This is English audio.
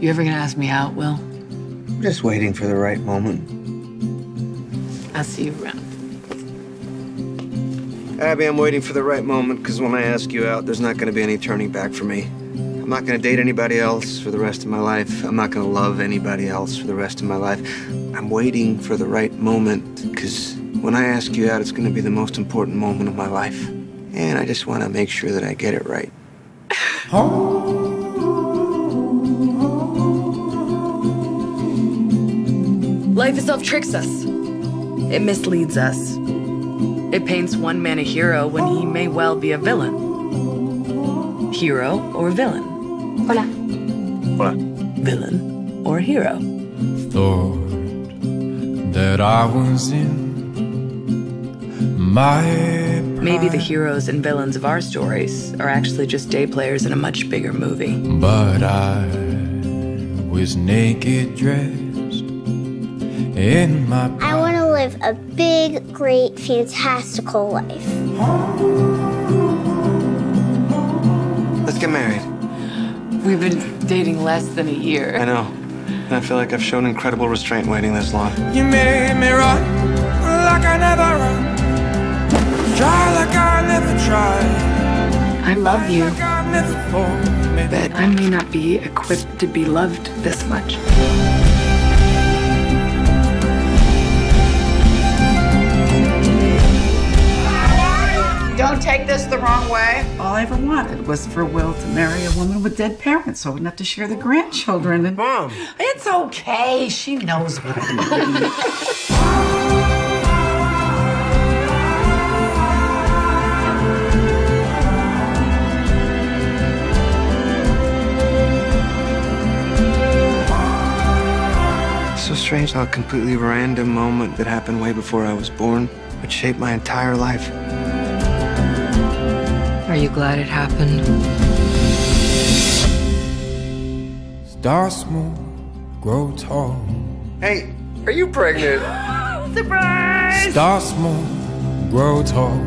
You ever gonna ask me out, Will? I'm just waiting for the right moment. I'll see you around. Abby, I'm waiting for the right moment because when I ask you out, there's not going to be any turning back for me. I'm not going to date anybody else for the rest of my life. I'm not going to love anybody else for the rest of my life. I'm waiting for the right moment because when I ask you out, it's going to be the most important moment of my life. And I just want to make sure that I get it right. Life itself tricks us. It misleads us. It paints one man a hero when he may well be a villain. Hero or villain? Hola. Hola. Villain or hero? Thought that I was in my Maybe the heroes and villains of our stories are actually just day players in a much bigger movie. But I was naked dressed in mm-hmm. my I want to live a big, great, fantastical life. Let's get married. We've been dating less than a year. I know. And I feel like I've shown incredible restraint waiting this long. You made me run like I never run. Try like I never tried. I love you, Like I never thought maybe but I may not be equipped to be loved this much. The wrong way. All I ever wanted was for Will to marry a woman with dead parents so I wouldn't have to share the grandchildren. And Mom! it's okay. She knows what I mean. So strange how a completely random moment that happened way before I was born would shape my entire life. Are you glad it happened? Start small, grow tall. Hey, are you pregnant? Surprise! Start small, grow tall.